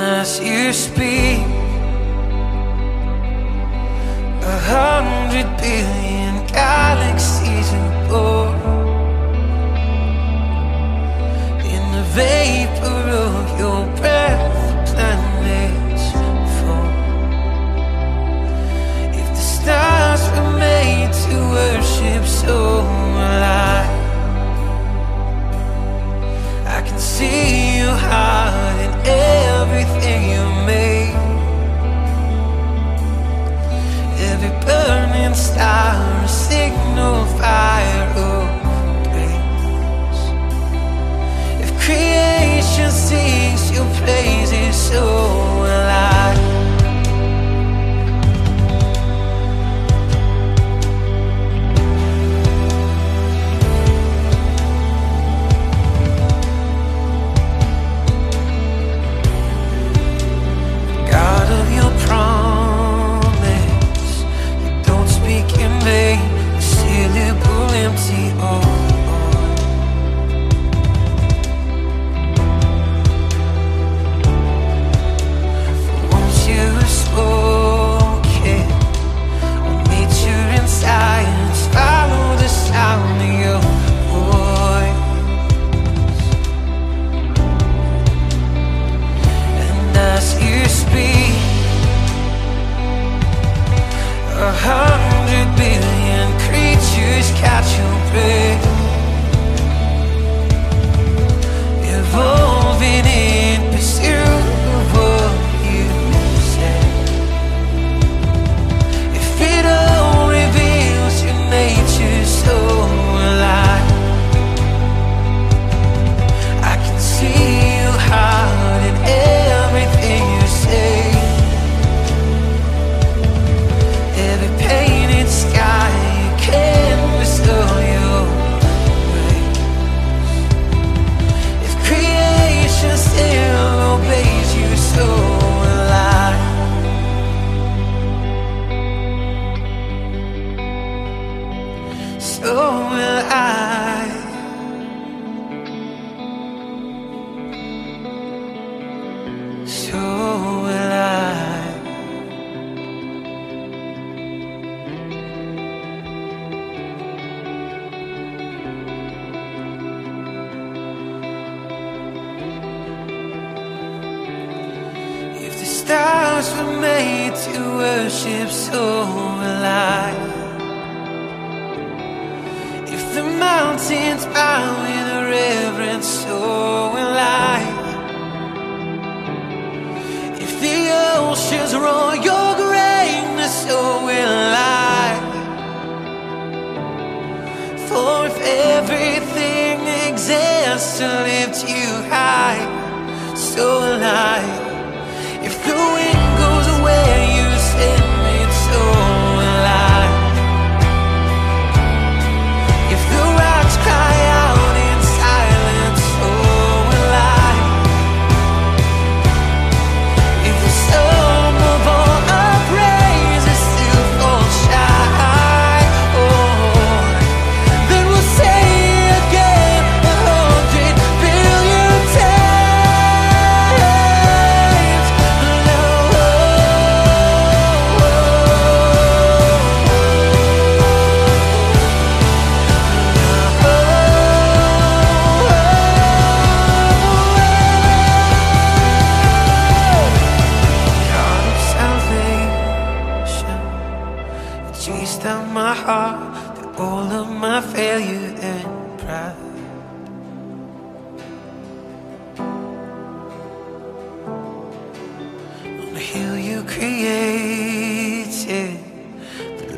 As you speak. A hundred billion galaxies and In the vapor of your breath the planets fall. If the stars were made to worship so alive burning star, a signal fire of praise. If creation sees your praises, so will I.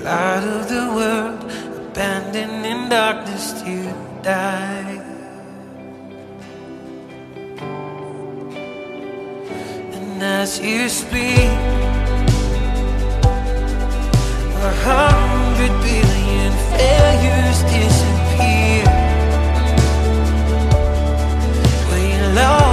light of the world, abandoned in darkness to die. And as you speak, a hundred billion failures disappear. We love.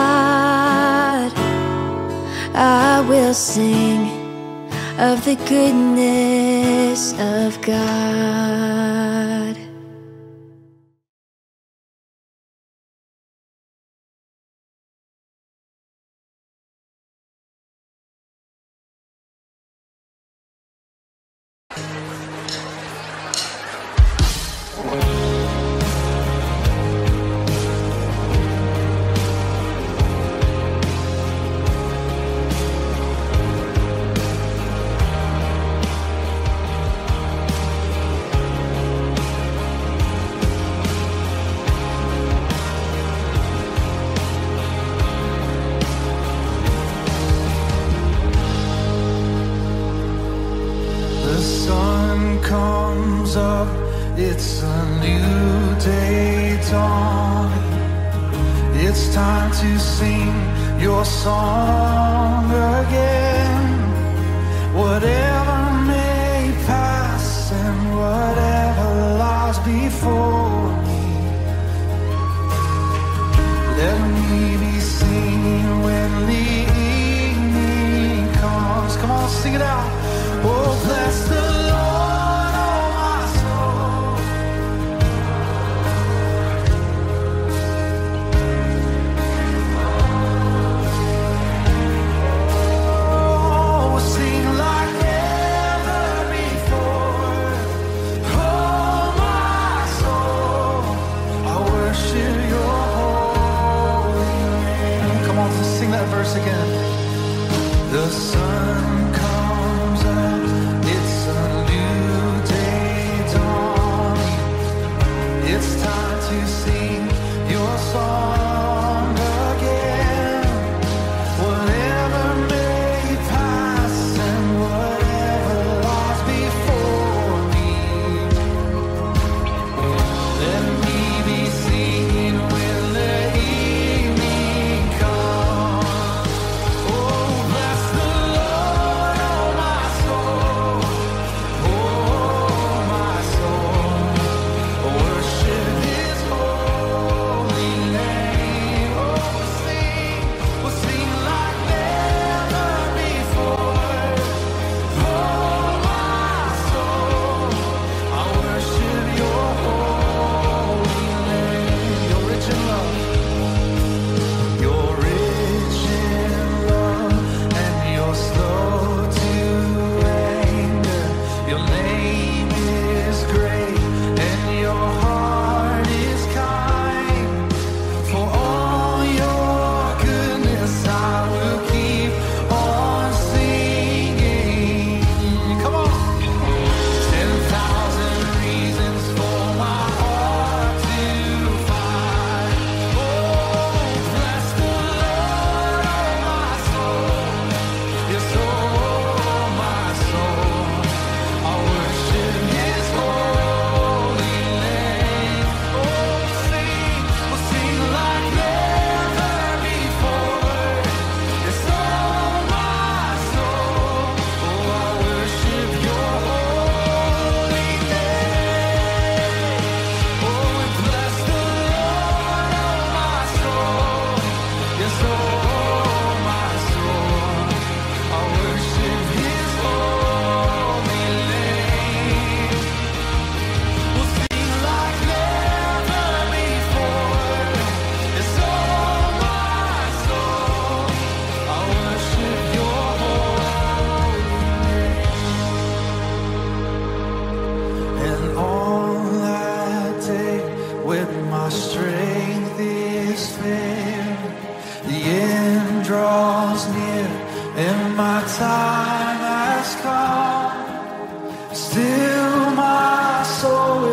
God. I will sing of the goodness of God.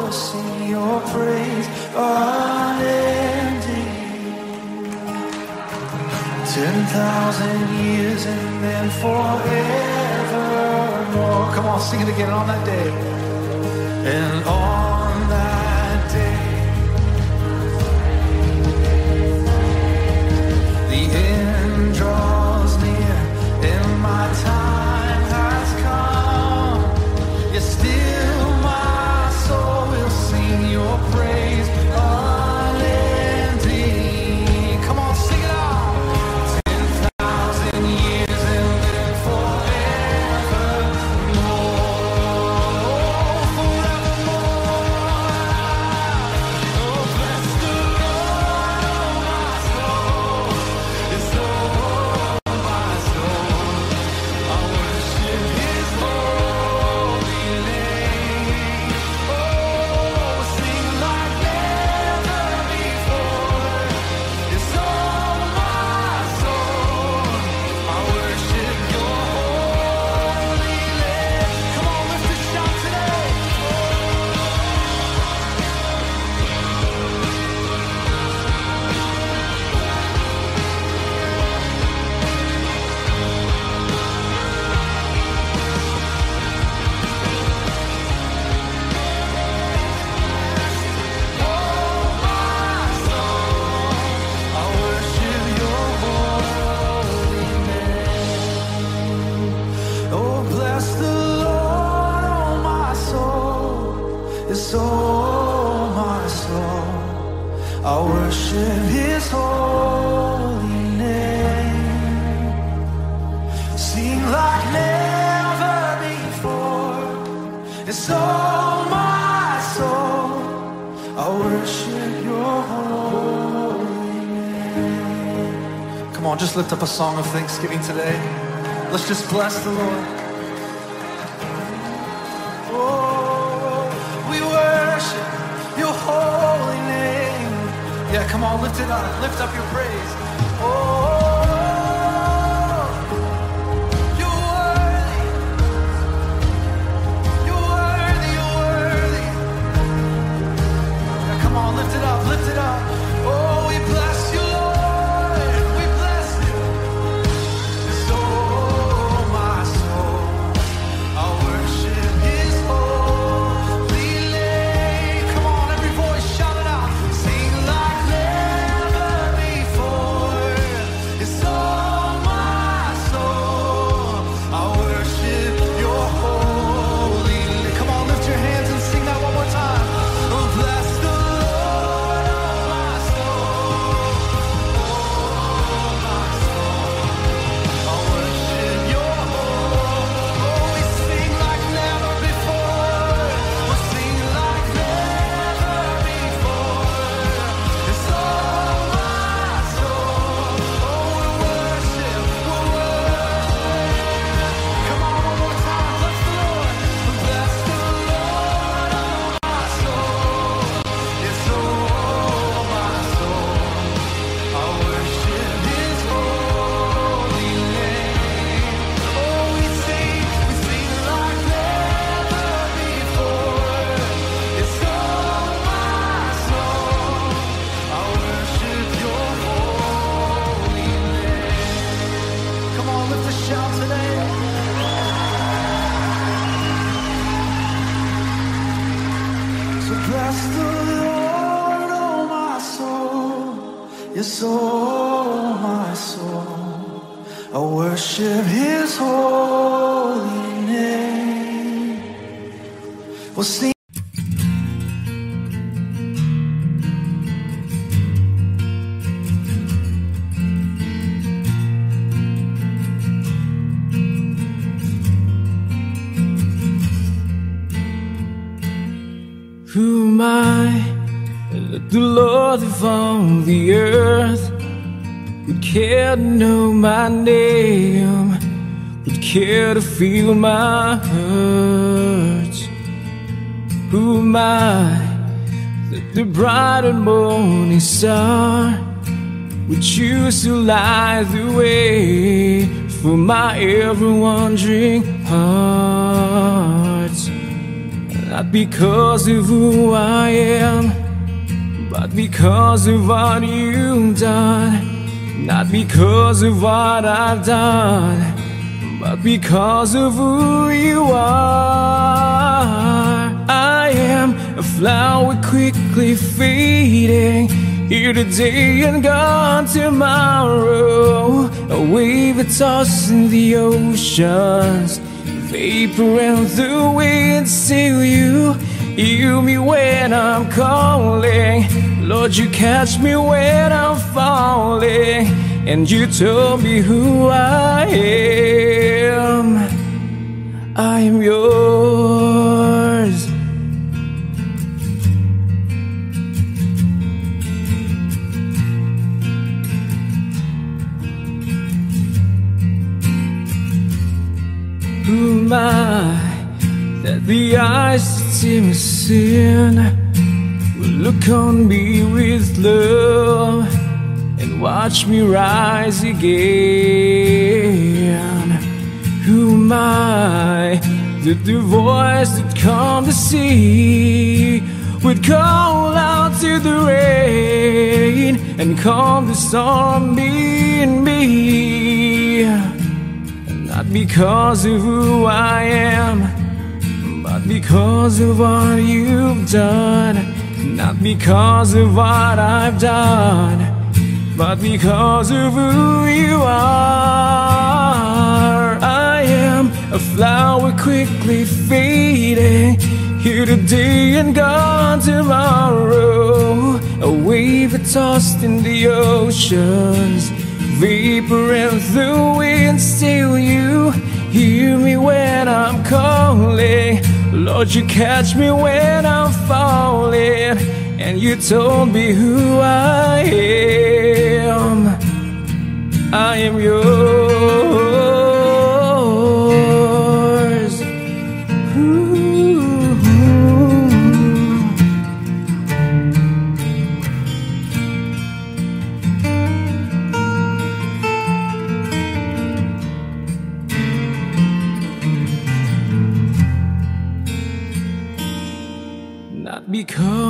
will sing your praise unending. Ten thousand years and then forevermore. Come on, sing it again on that day. And all lift up a song of thanksgiving today. Let's just bless the Lord. Oh, we worship your holy name. Yeah, come on, lift it up. Lift up your praise. Am I that the Lord of all the earth would care to know my name, would care to feel my hurt? Who am I that the bright and morning star would choose to light the way for my ever wandering heart? Not because of who I am, but because of what you've done. Not because of what I've done, but because of who you are. I am a flower quickly fading, here today and gone tomorrow. A wave that's tossing the oceans vapor and the wind still you. Hear me when I'm calling. Lord you catch me when I'm falling. And you told me who I am. I am yours am I that the eyes that see me sin will look on me with love and watch me rise again? Who am I that the voice that calmed the sea would call out to the rain and calm the storm and me? Not because of who I am, but because of what you've done. Not because of what I've done, but because of who you are. I am a flower quickly fading, here today and gone tomorrow. A wave tossed in the oceans vapor and the wind still you. Hear me when I'm calling. Lord you catch me when I'm falling. And you told me who I am. I am yours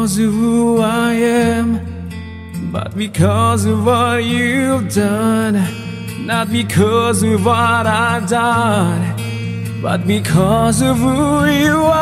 because of who I am, but because of what you've done. Not because of what I've done, but because of who you are.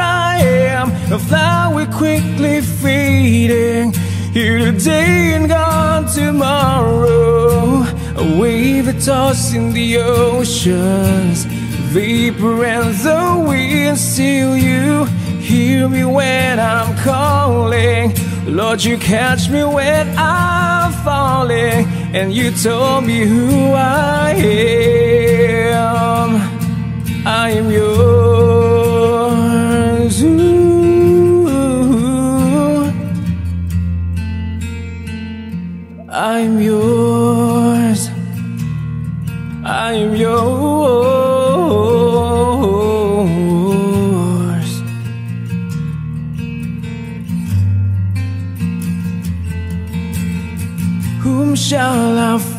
I am a flower quickly fading, here today and gone tomorrow. A wave that tosses in the oceans, vapor and the wind. Still, you hear me when I'm calling. Lord, you catch me when I'm falling, and you told me who I am. I am yours. Ooh. I'm yours.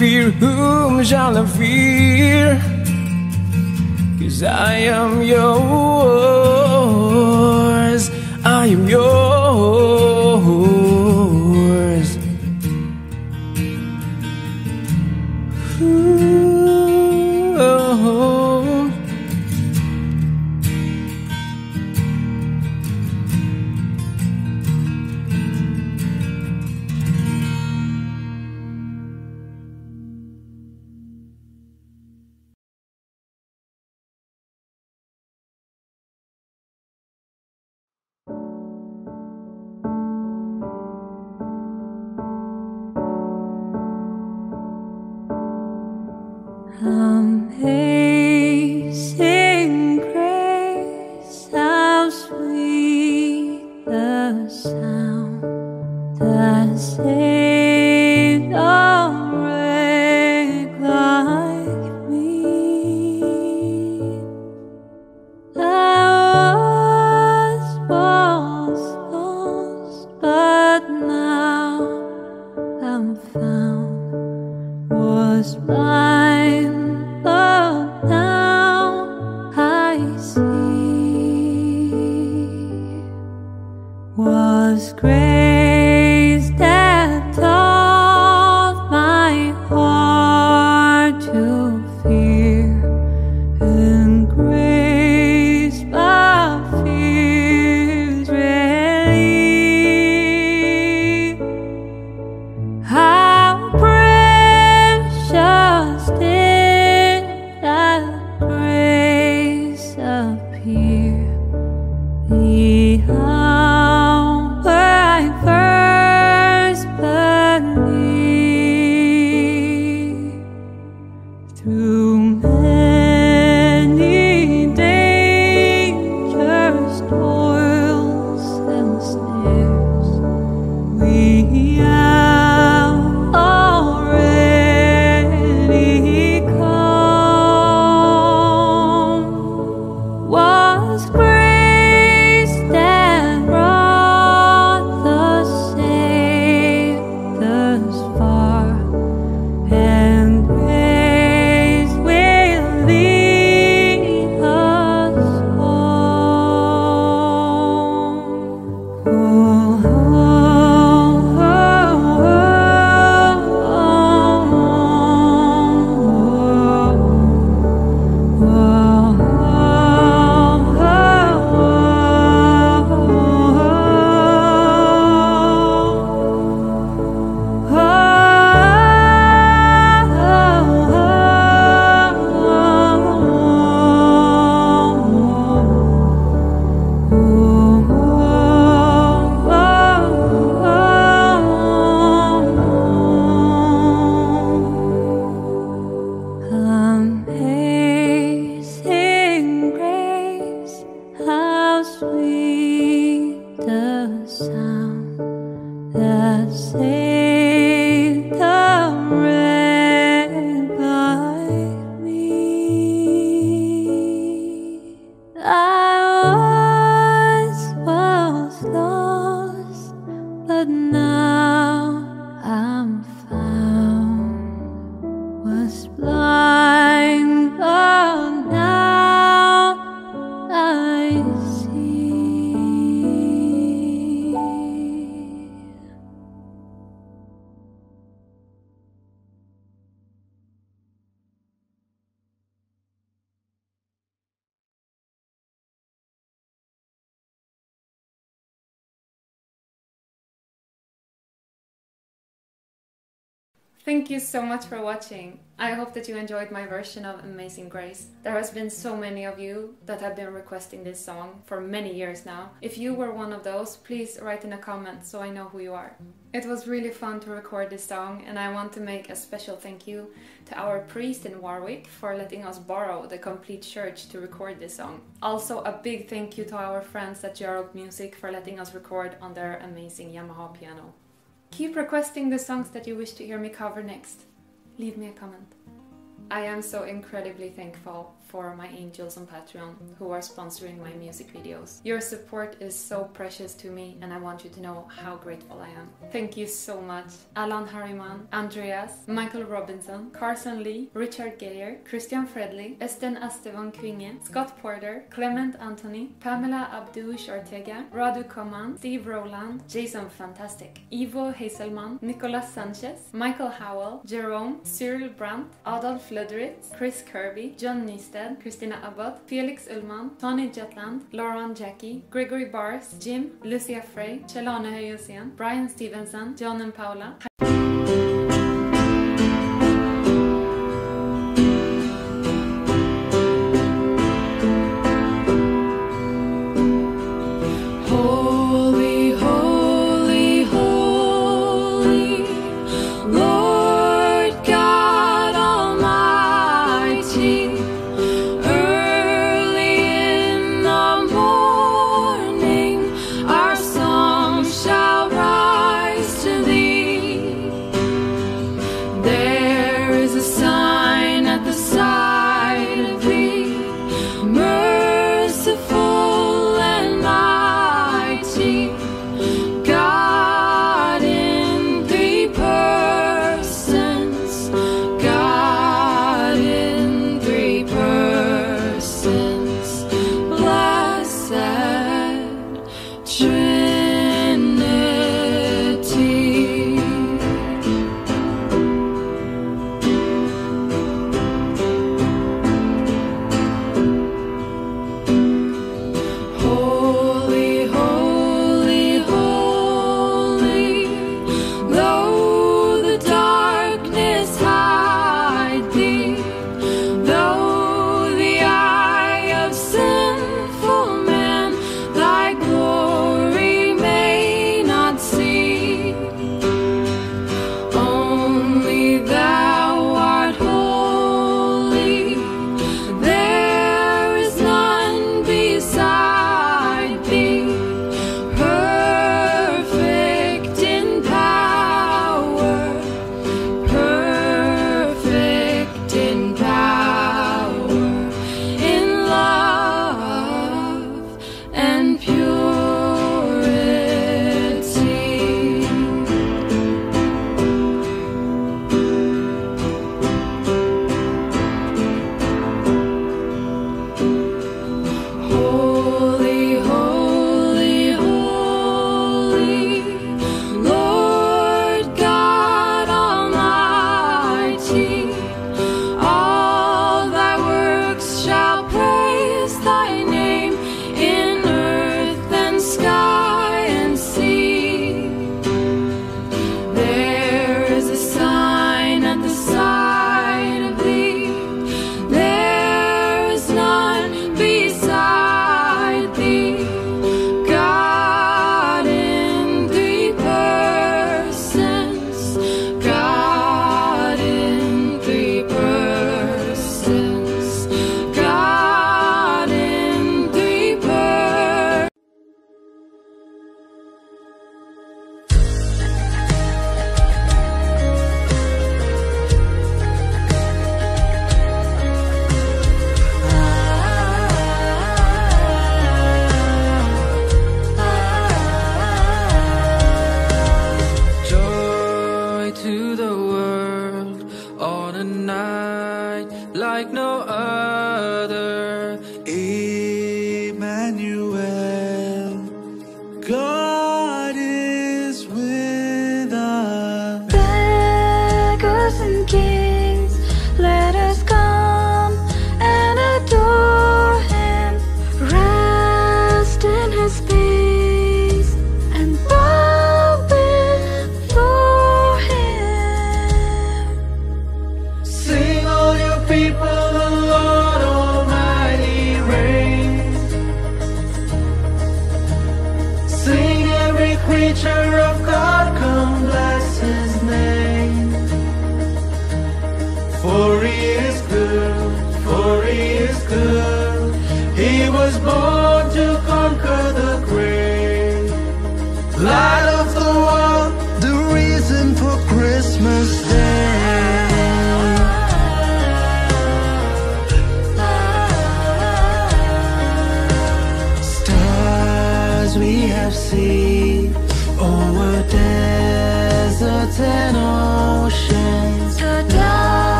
Fear? Whom shall I fear? Cause I am yours. I am yours. Much for watching. I hope that you enjoyed my version of Amazing Grace. There has been so many of you that have been requesting this song for many years now. If you were one of those, please write in a comment so I know who you are. It was really fun to record this song and I want to make a special thank you to our priest in Warwick for letting us borrow the complete church to record this song. Also a big thank you to our friends at Gerald Music for letting us record on their amazing Yamaha piano. Keep requesting the songs that you wish to hear me cover next. Leave me a comment. I am so incredibly thankful for my angels on Patreon who are sponsoring my music videos. Your support is so precious to me and I want you to know how grateful I am. Thank you so much. Alan Harriman, Andreas, Michael Robinson, Carson Lee, Richard Geyer, Christian Fredley, Esten Estevan Kvinge, Scott Porter, Clement Anthony, Pamela Abdush Ortega, Radu Koman, Steve Rowland, Jason Fantastic, Ivo Hazelman, Nicolas Sanchez, Michael Howell, Jerome, Cyril Brandt, Adolf Ludritz, Chris Kirby, John Nysted, Christina Abbott, Felix Ullman, Tony Jetland, Lauren Jackie, Gregory Bars, Jim, Lucia Frey, Kjell-Arne Höjesen, Brian Stevenson, John and Paula,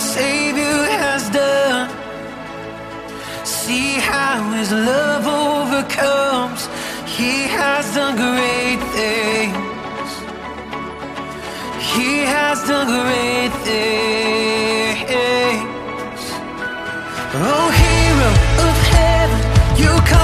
Savior has done. See how his love overcomes. He has done great things. He has done great things. Oh, hero of heaven, you come.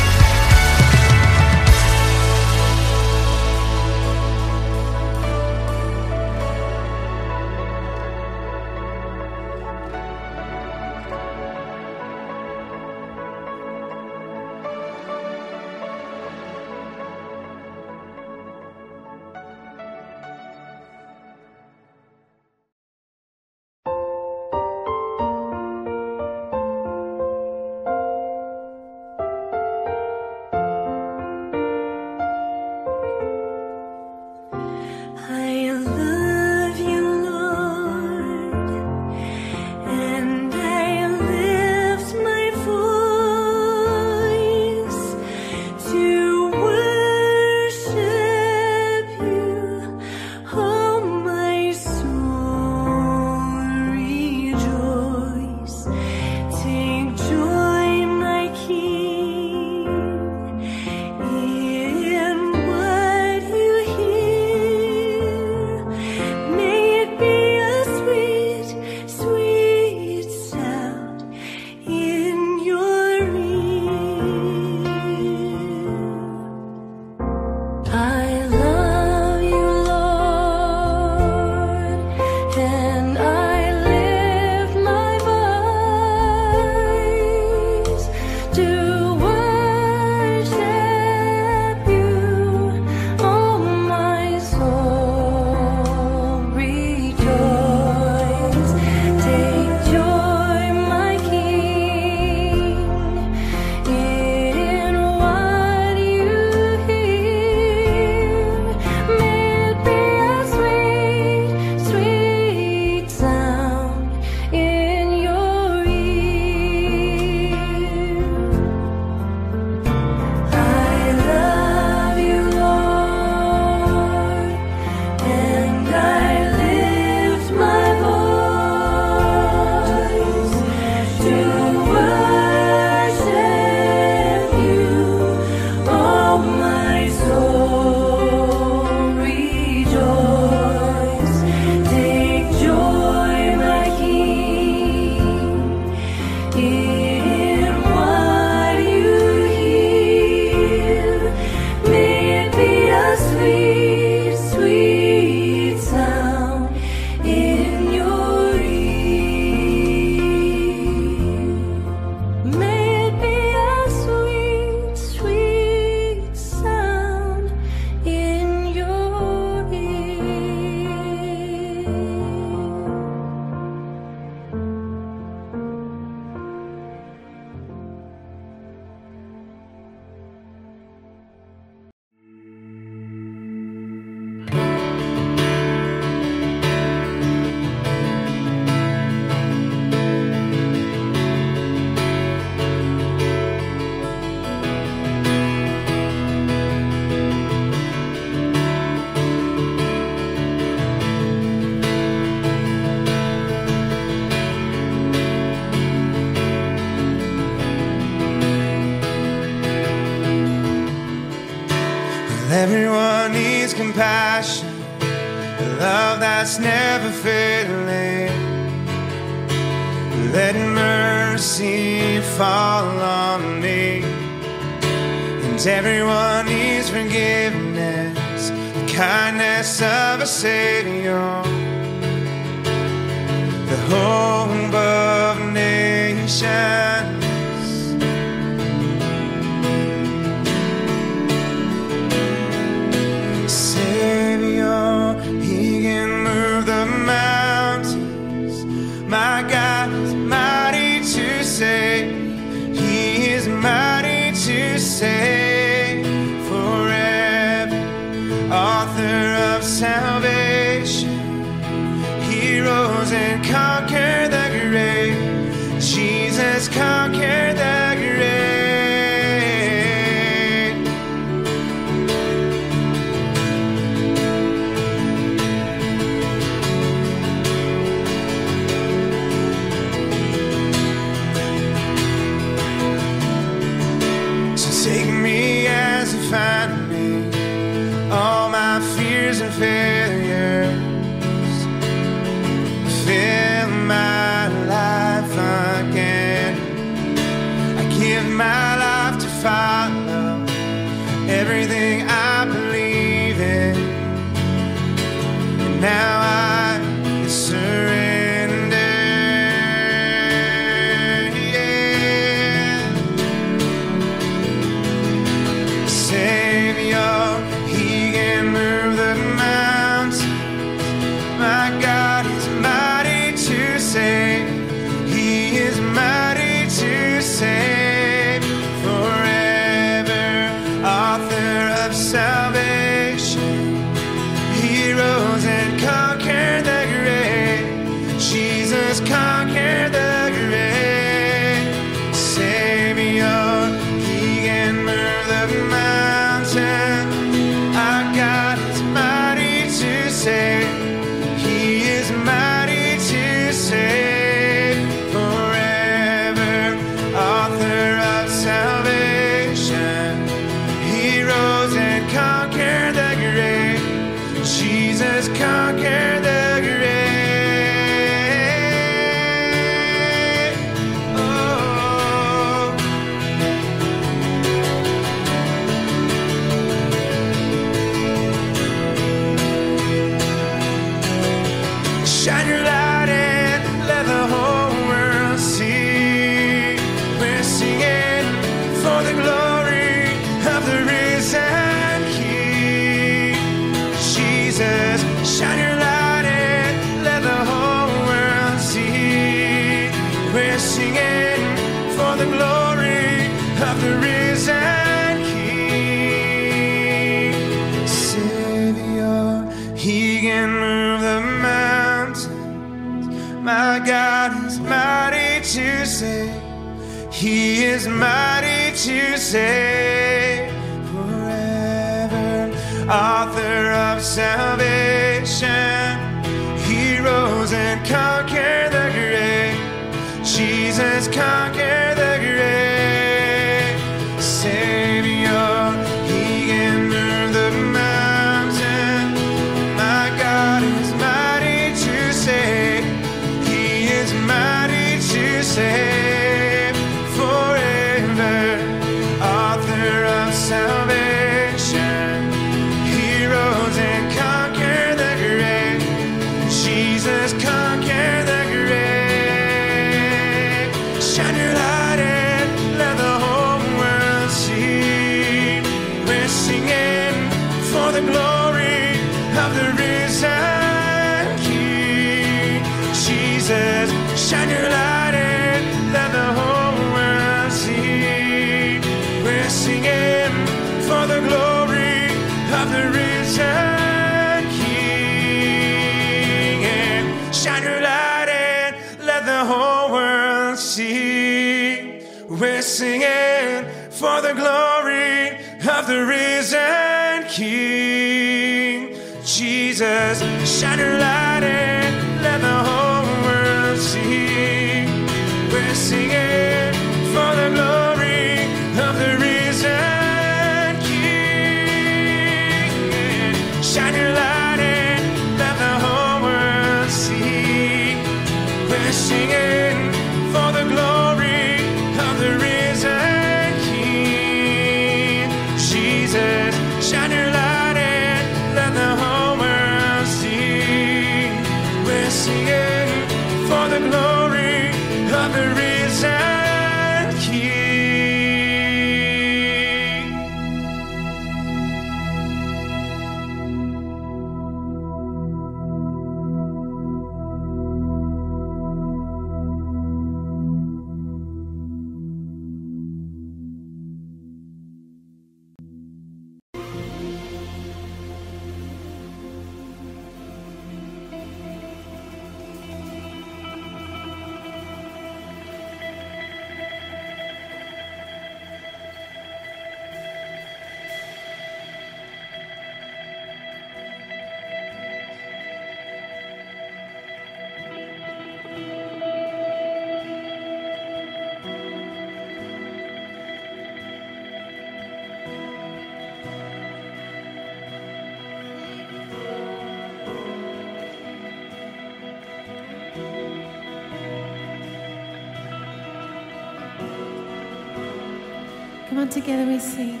on, together we sing.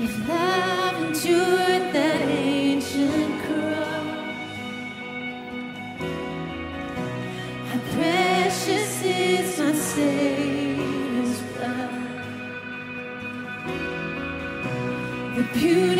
If love endured that ancient cross, how precious is my Savior's blood. The beauty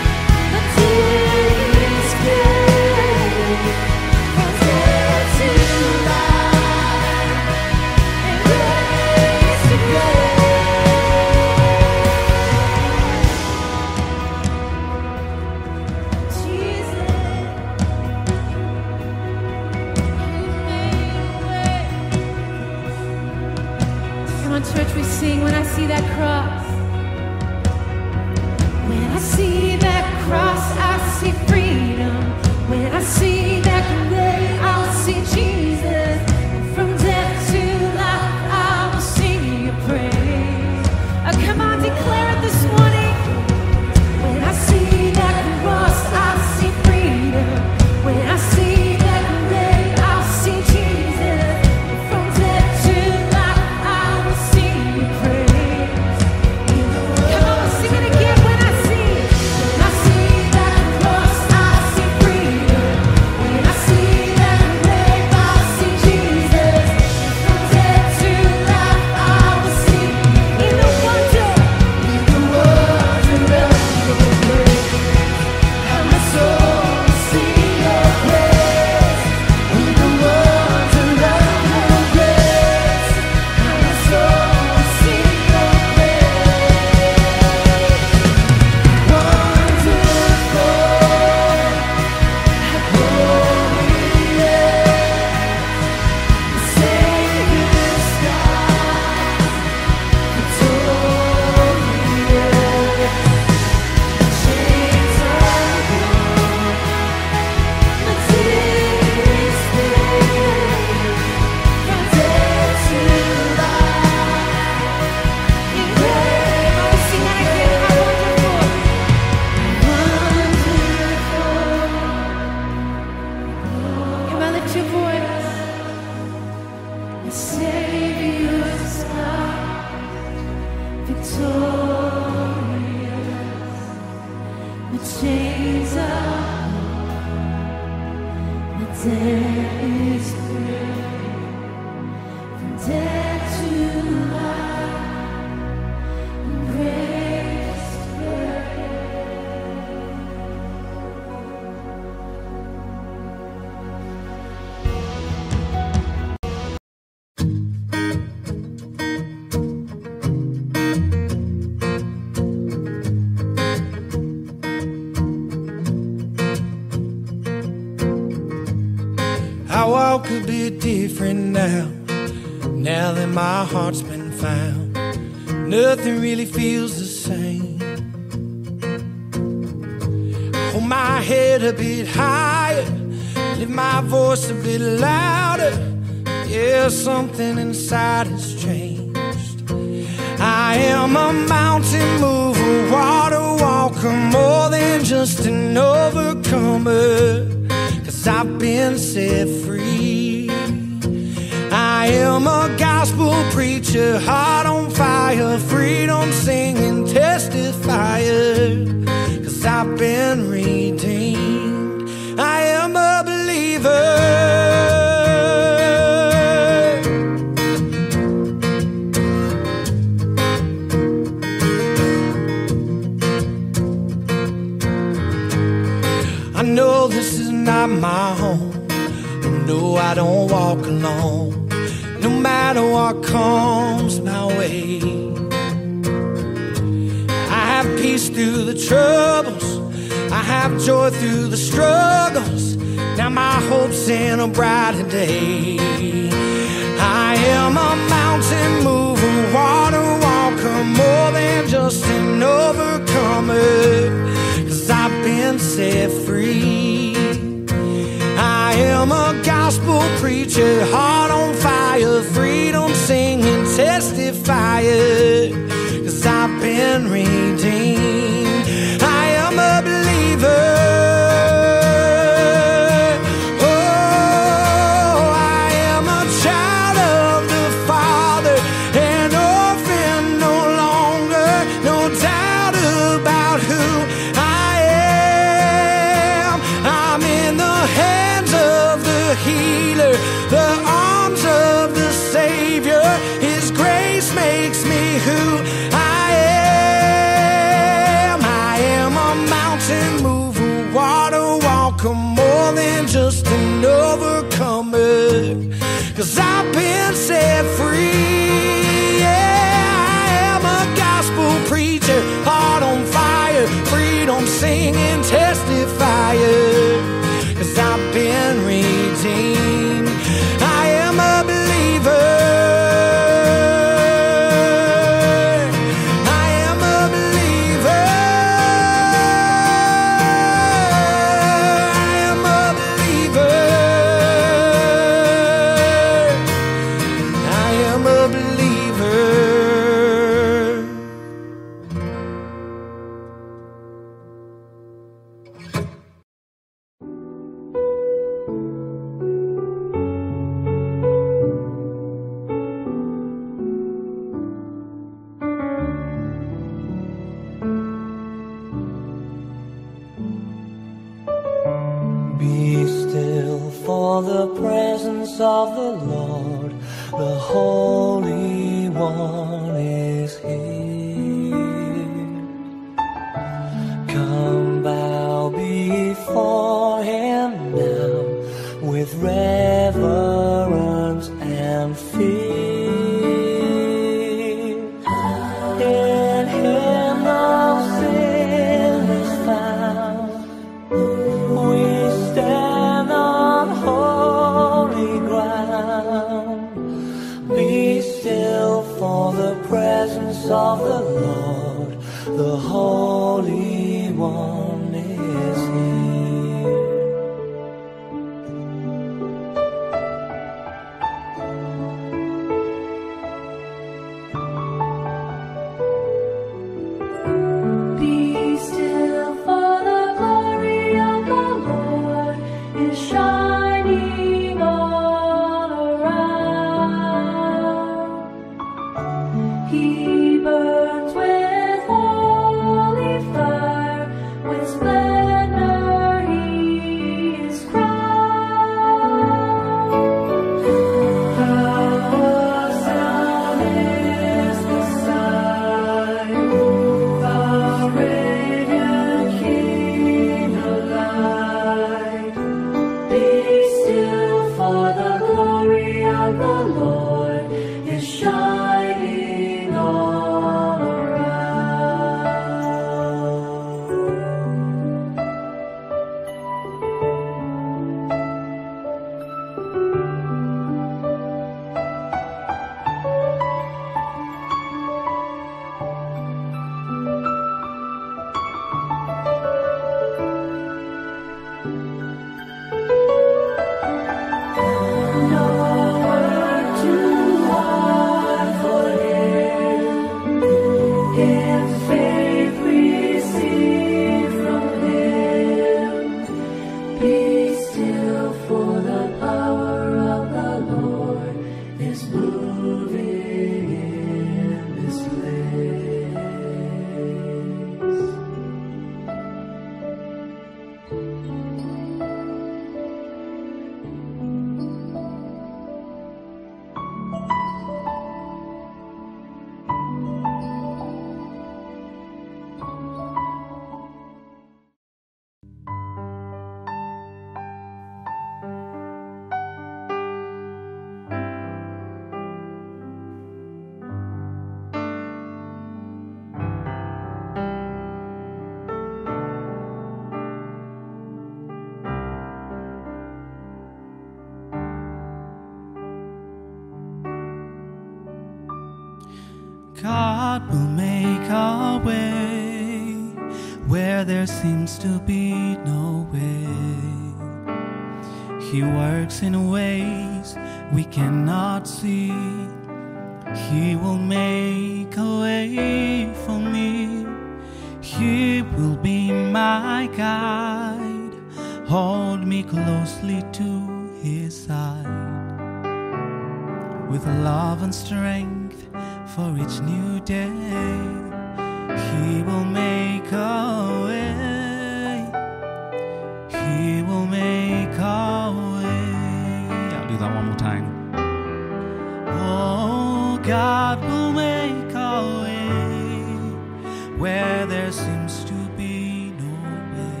God will make a way where there seems to be no way.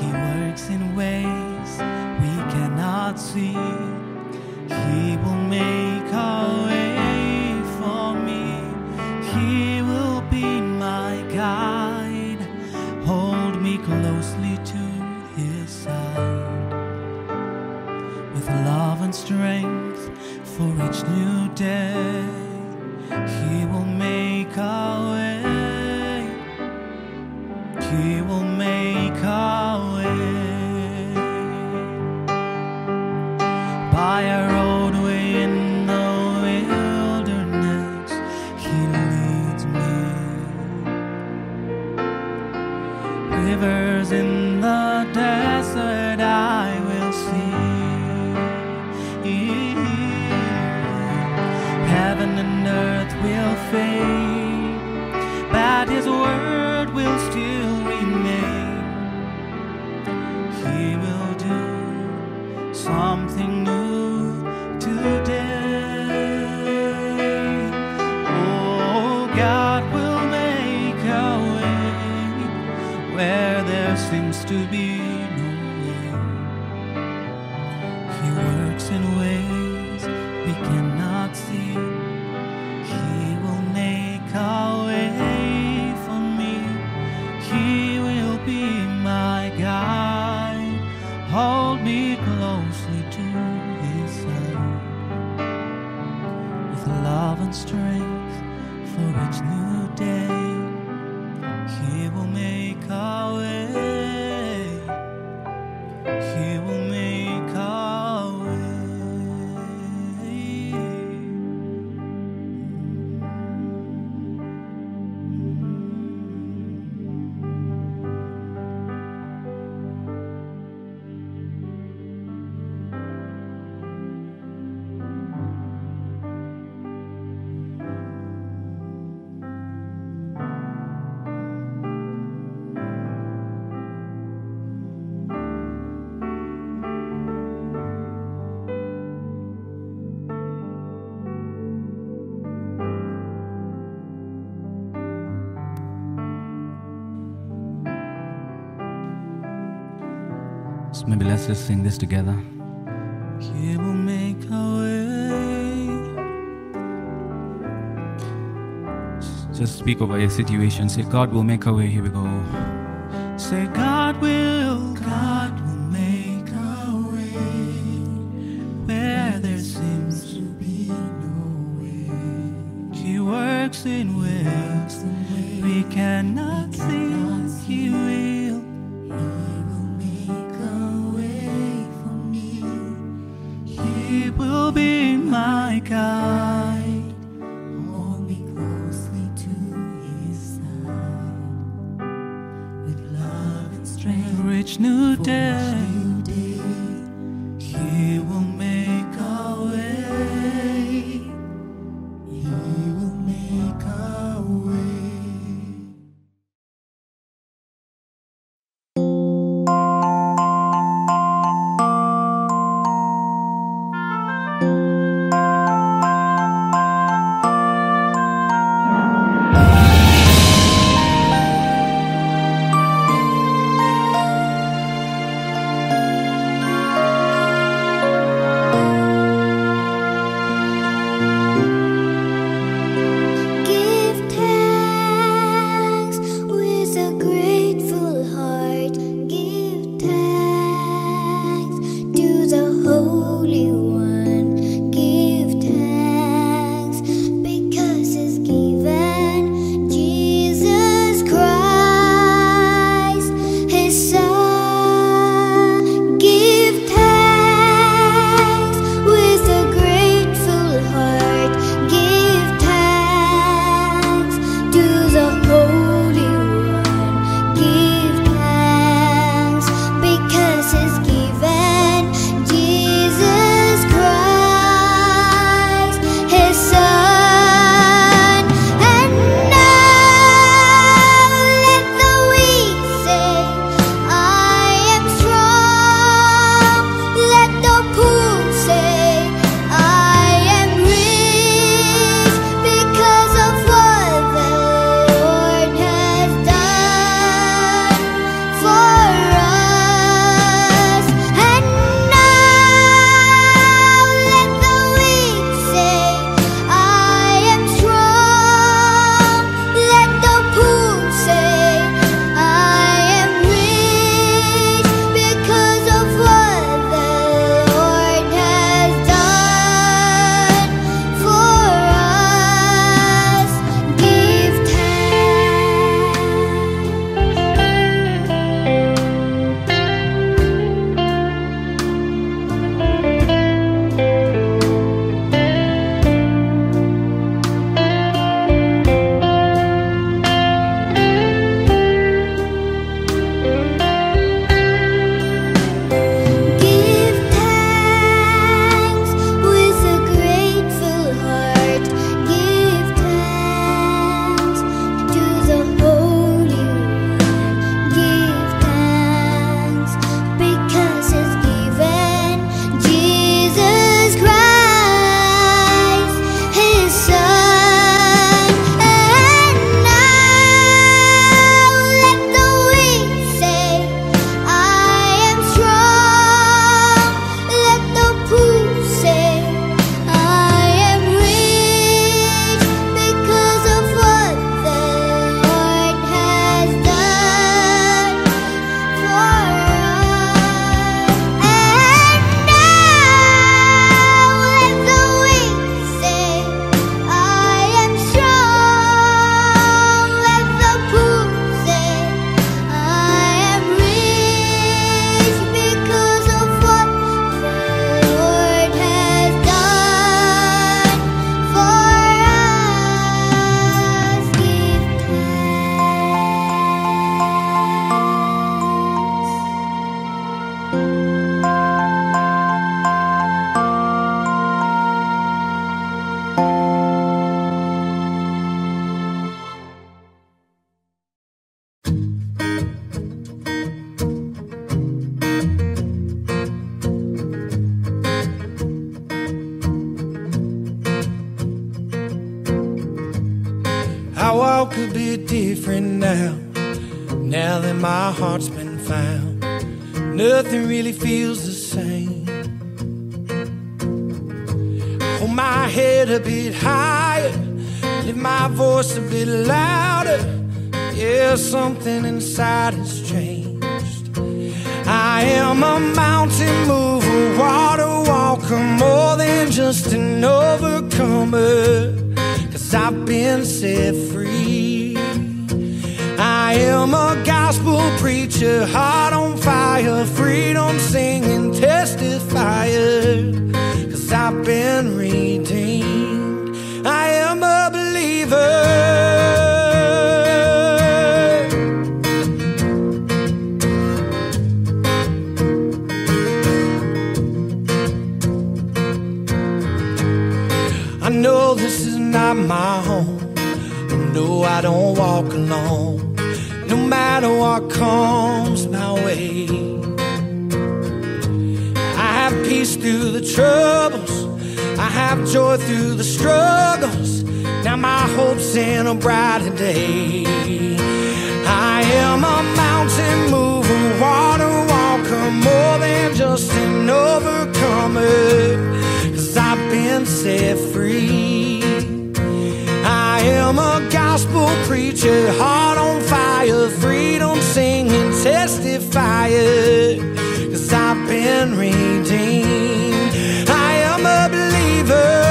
He works in ways we cannot see. new day. let's just sing this together. Will make way. Just speak over your situation. Say, God will make a way. Here we go. Say, God will, God will make a way where there seems to be no way. He works in ways we cannot see. He will. in a brighter day. I am a mountain mover, water walker, more than just an overcomer. Cause I've been set free. I am a gospel preacher, heart on fire, freedom singing, testifier. Cause I've been redeemed. I am a believer.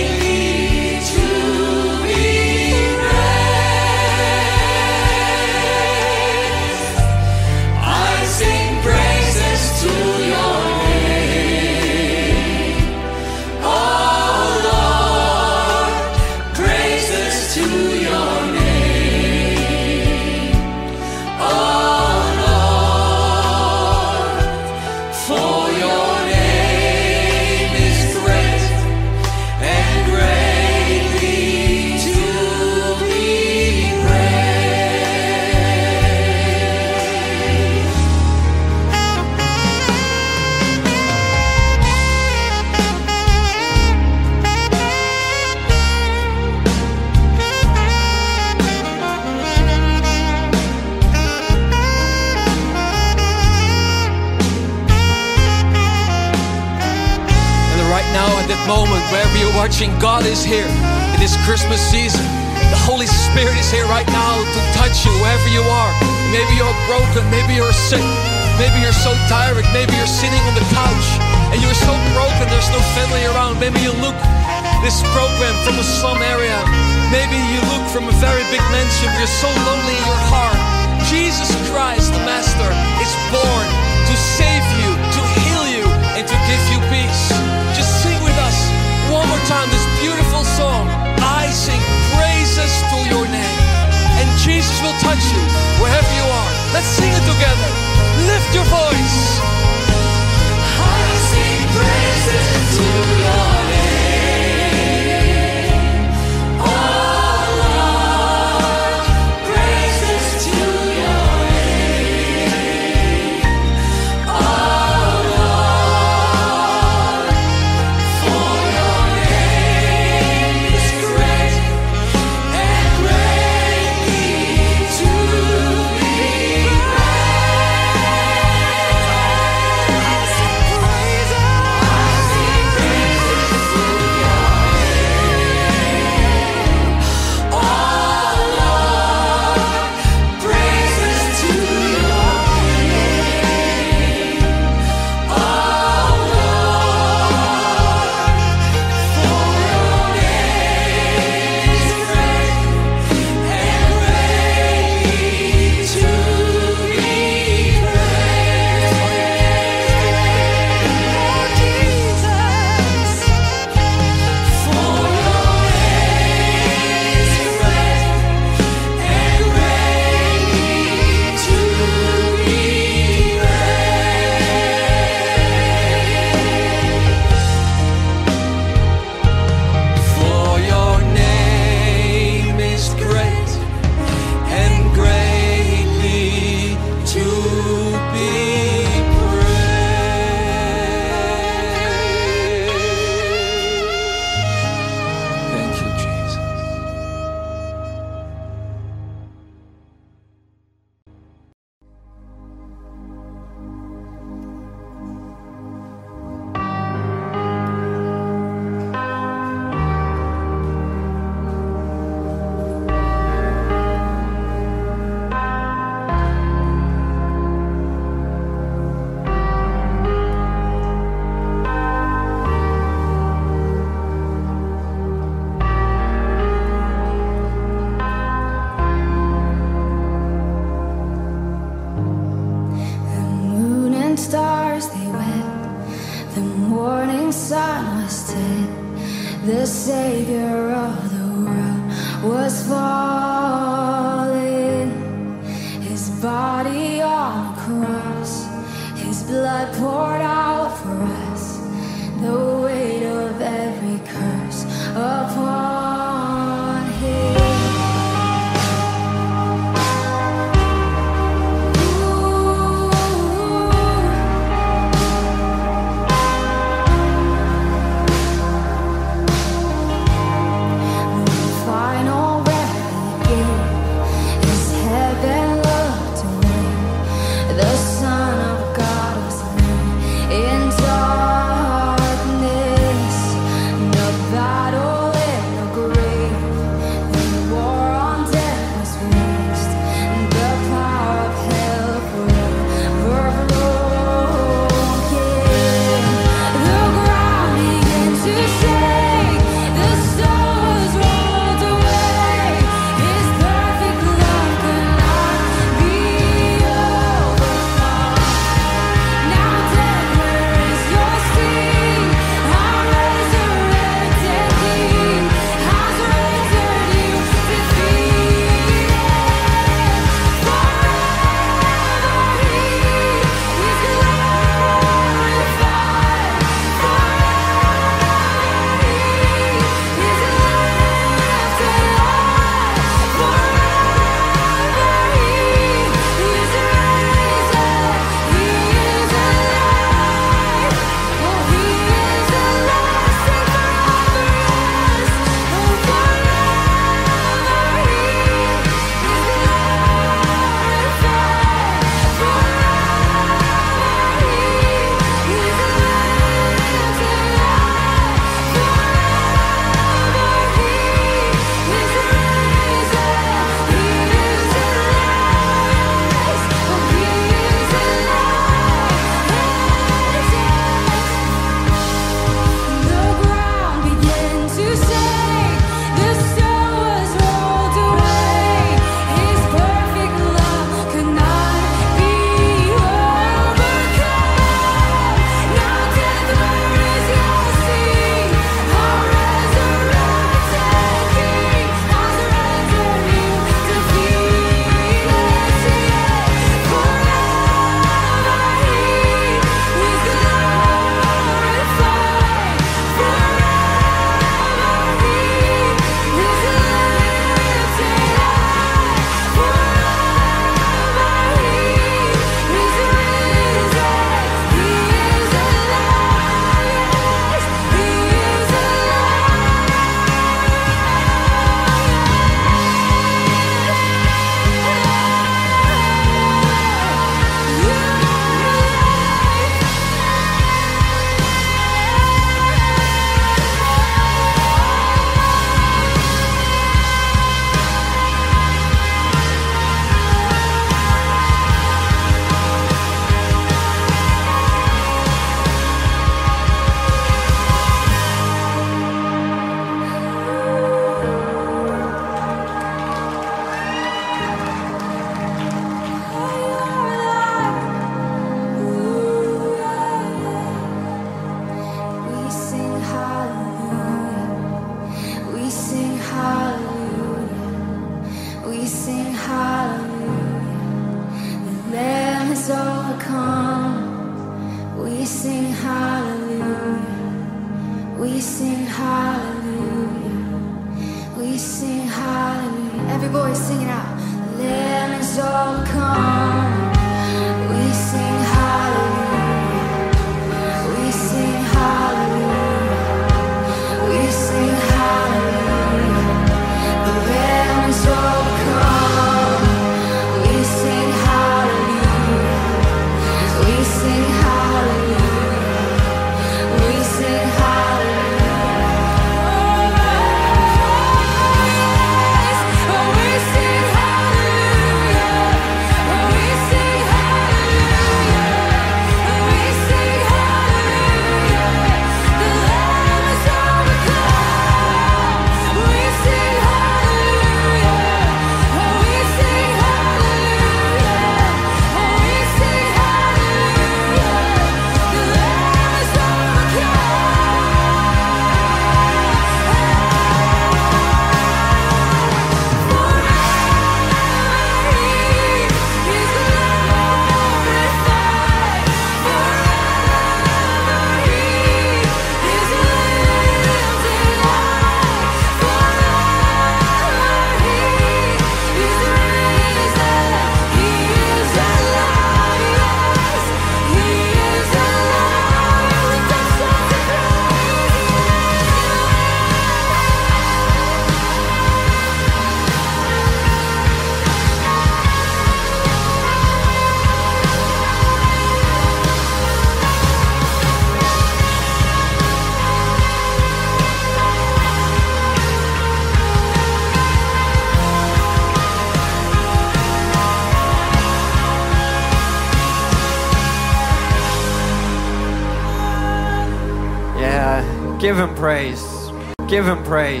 praise. Give him praise.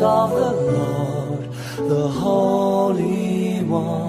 of the Lord, the Holy One.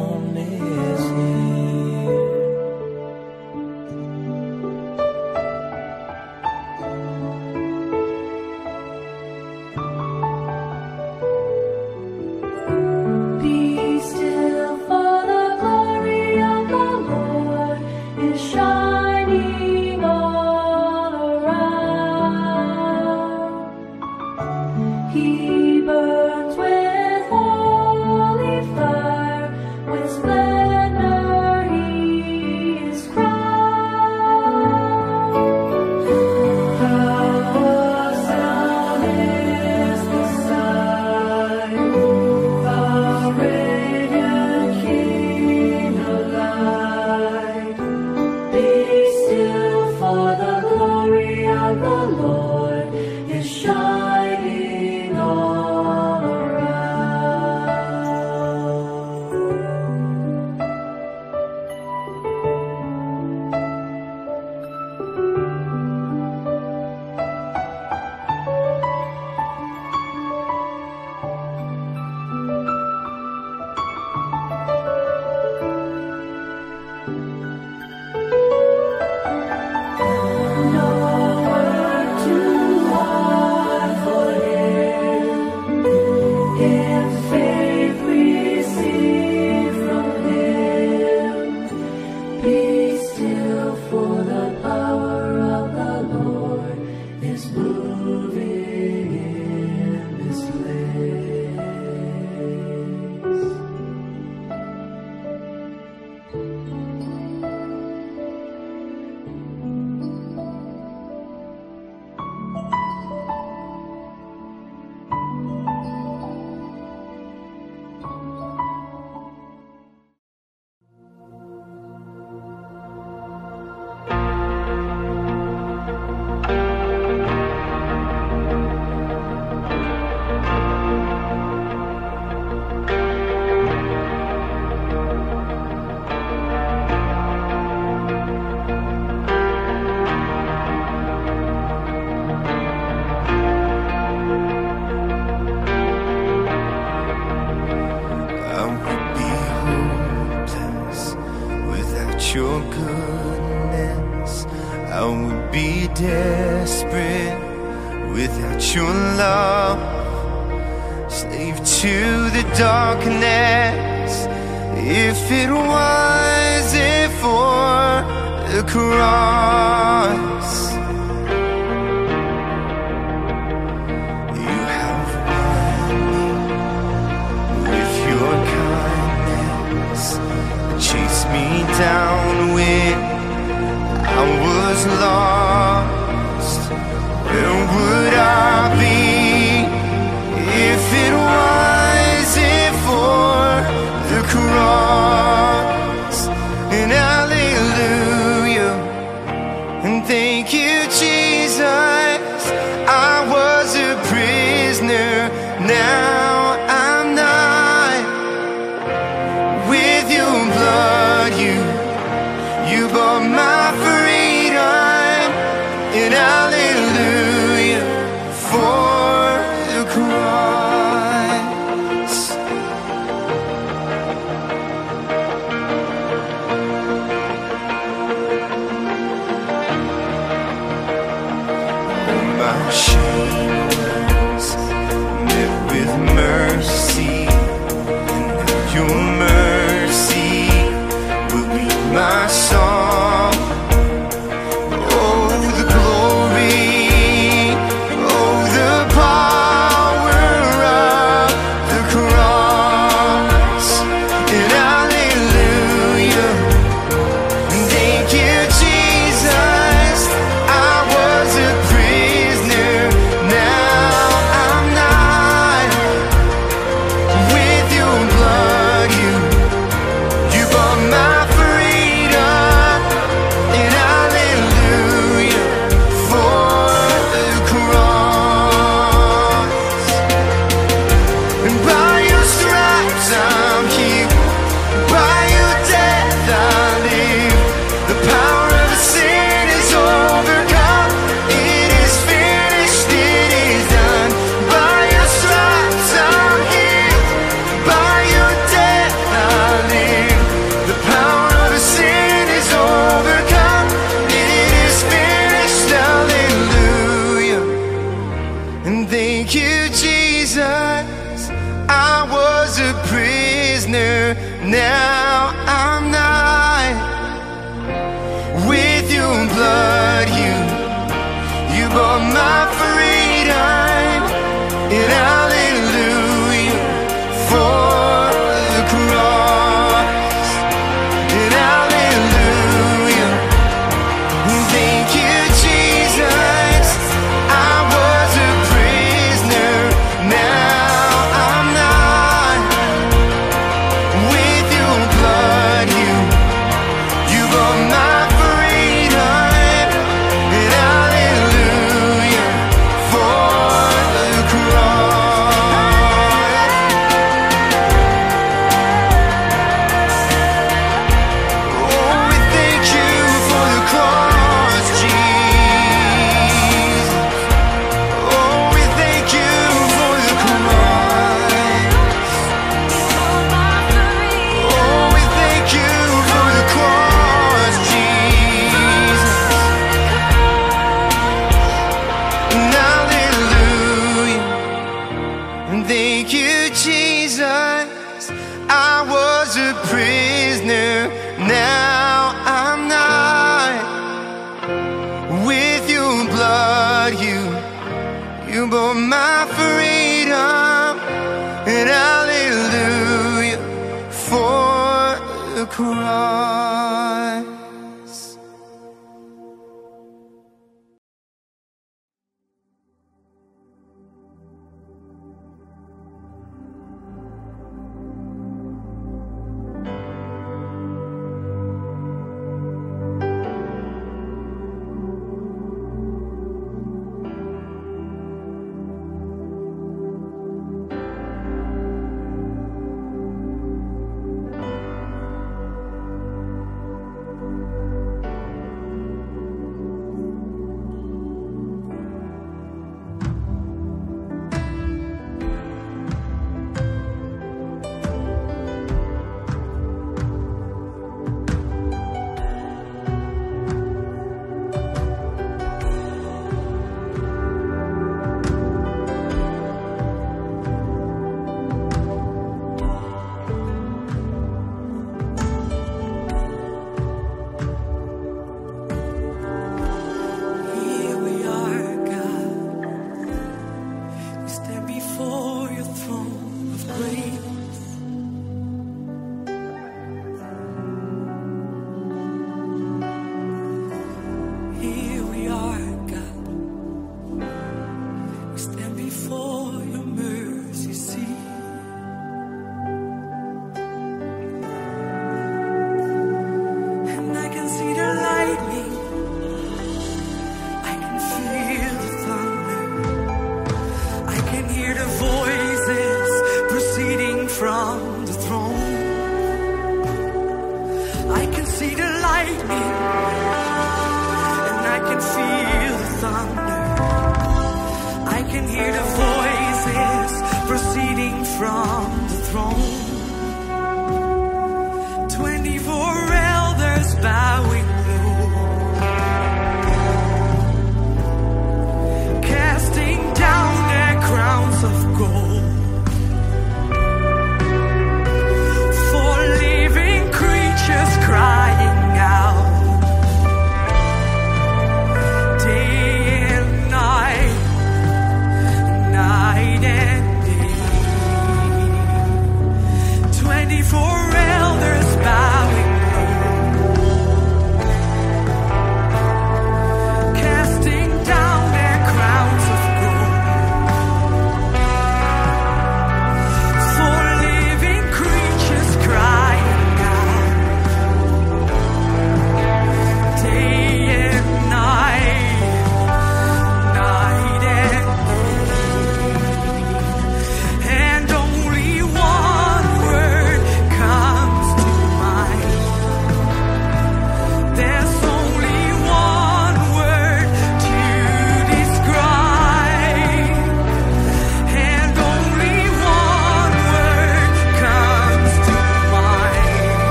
From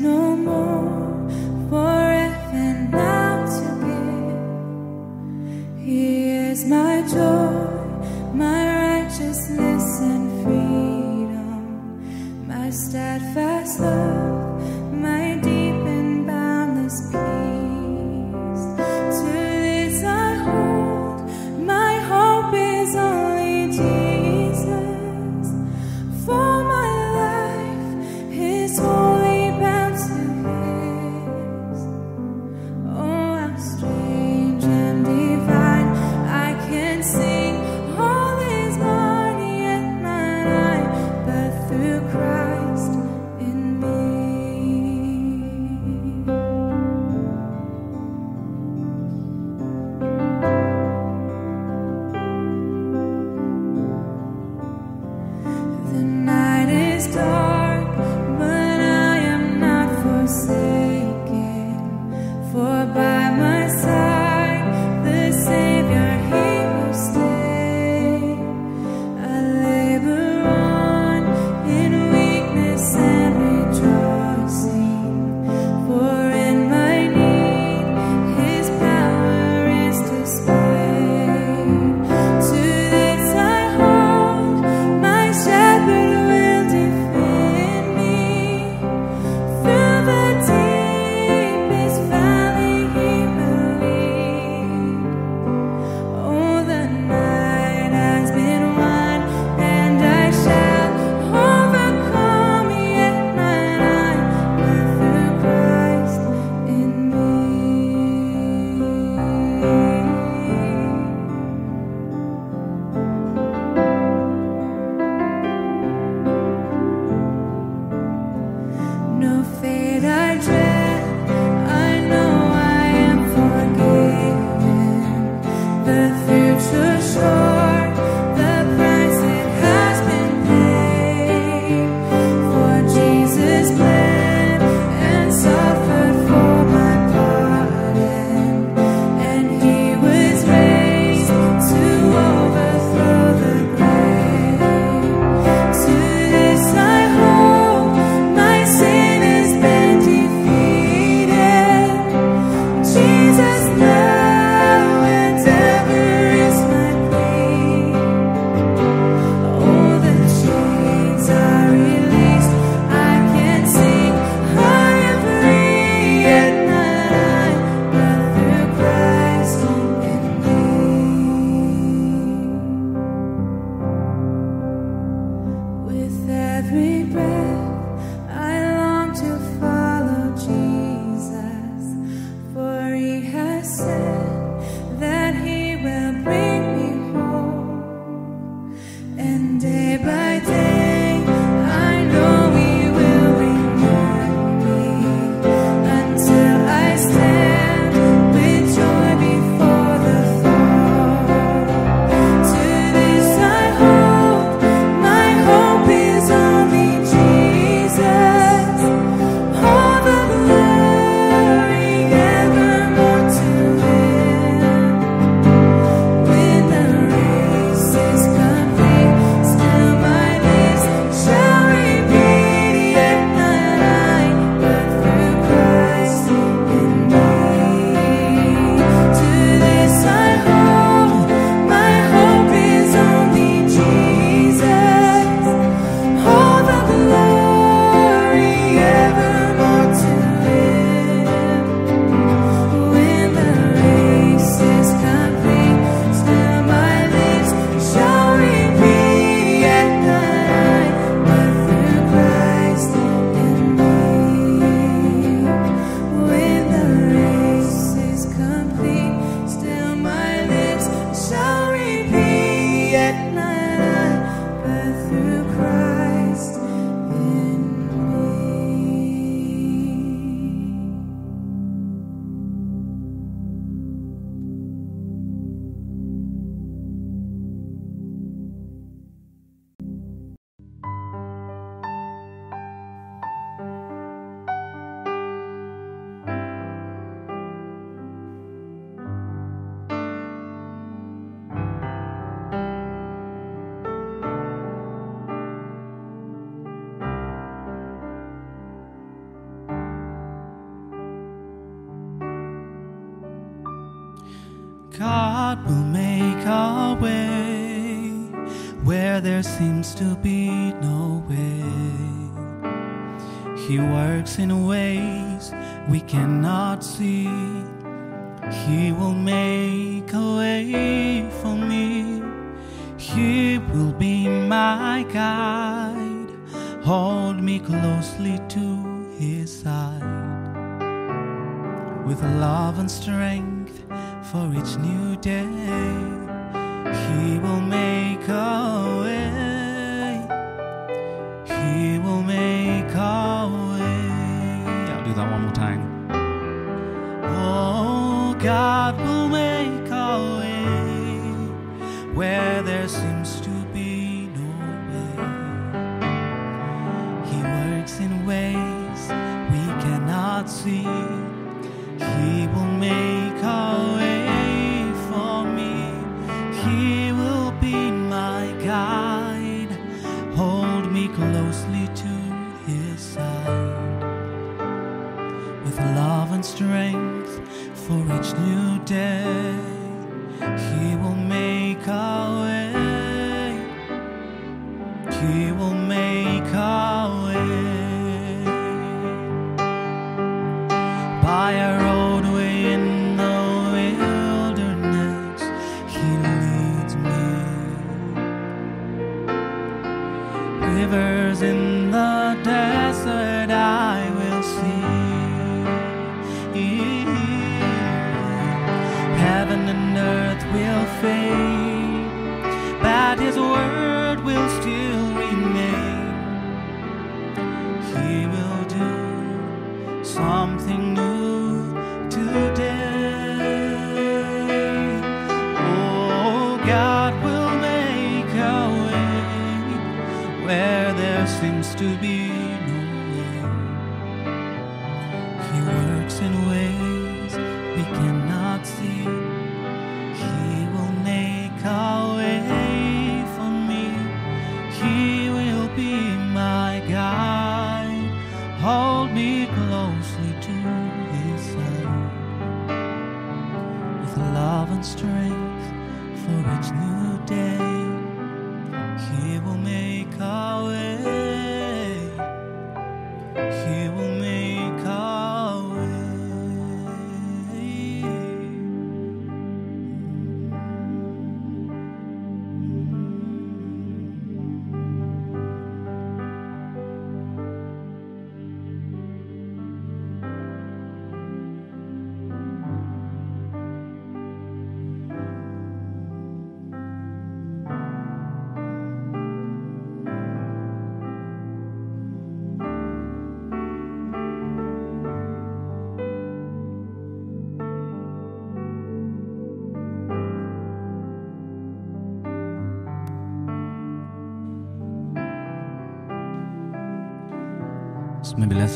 no more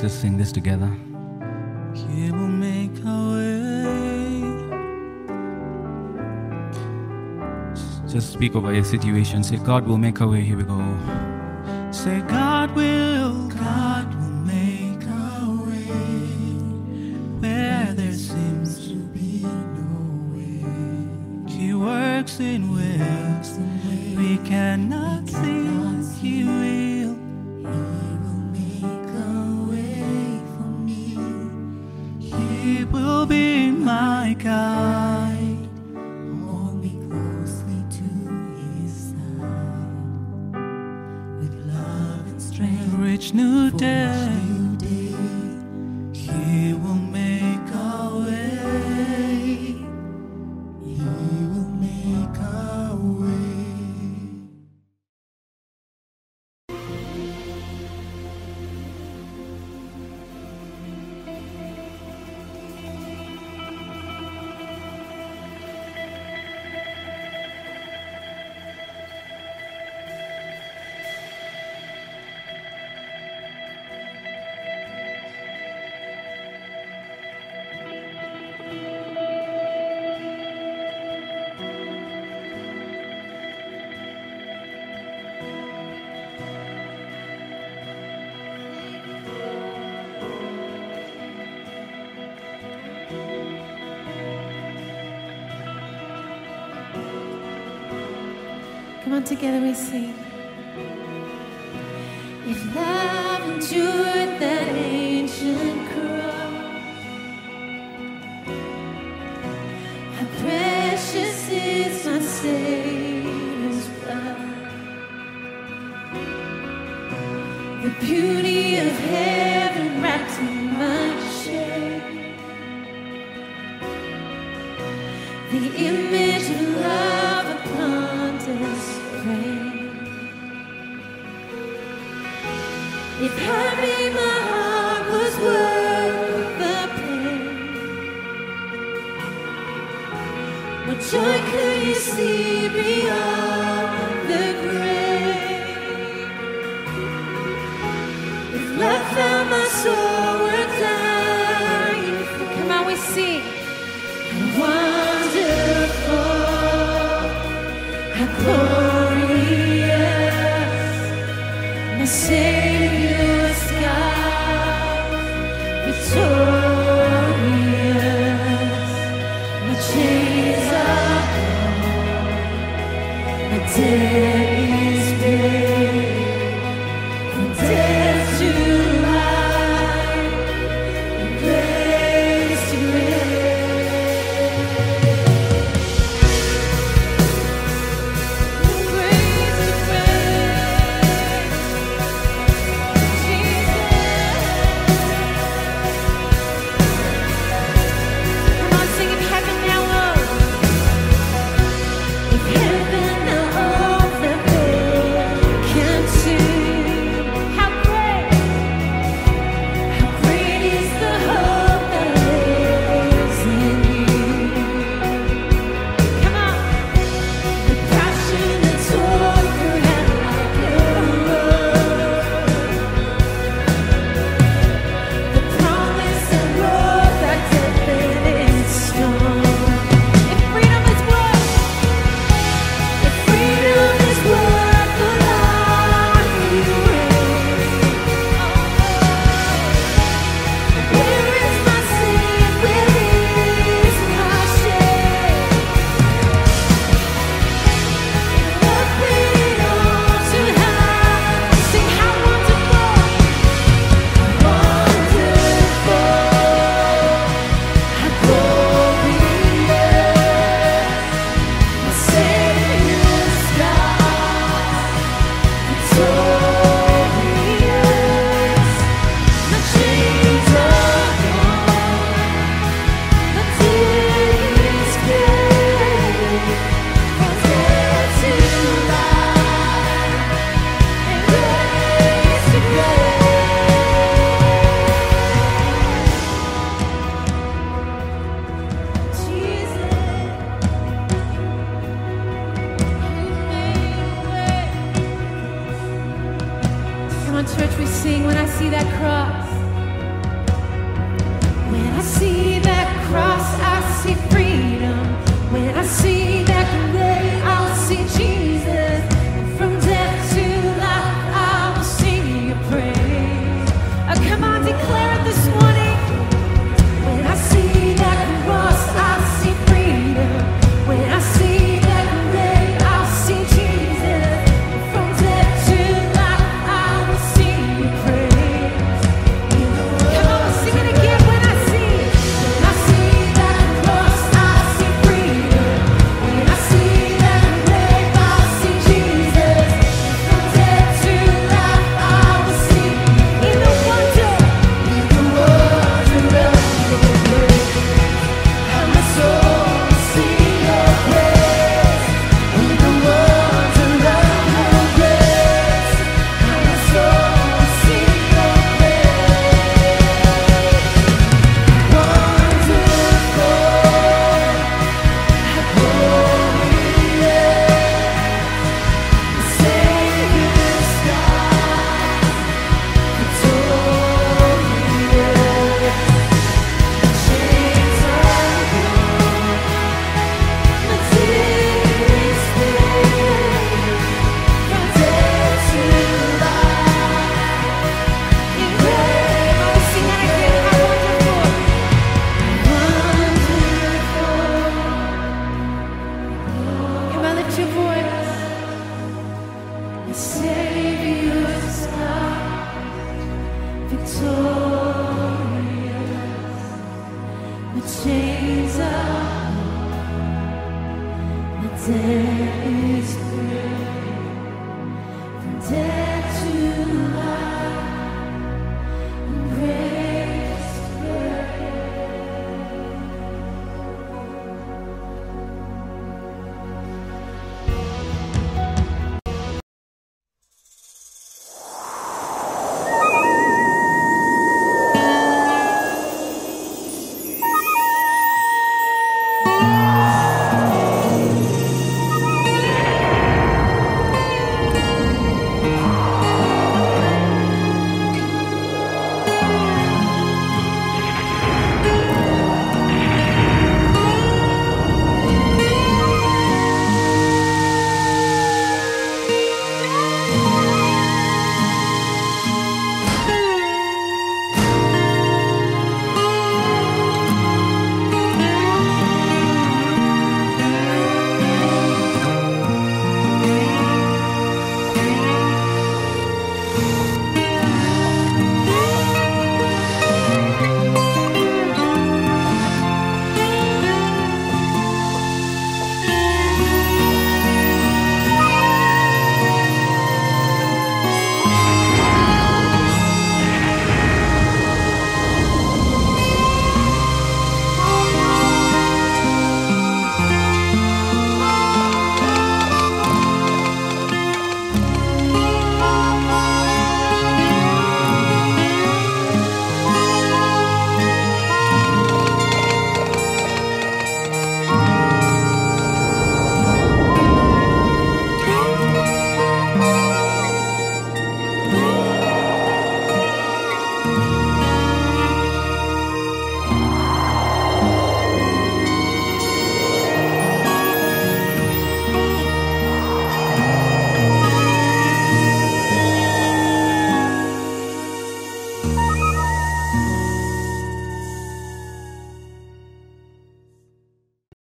Just sing this together. will make way. Just speak over your situation. Say, God will make our way. Here we go. Say, God will, God will make our way where there seems to be no way. He works in ways we cannot. Together we sing.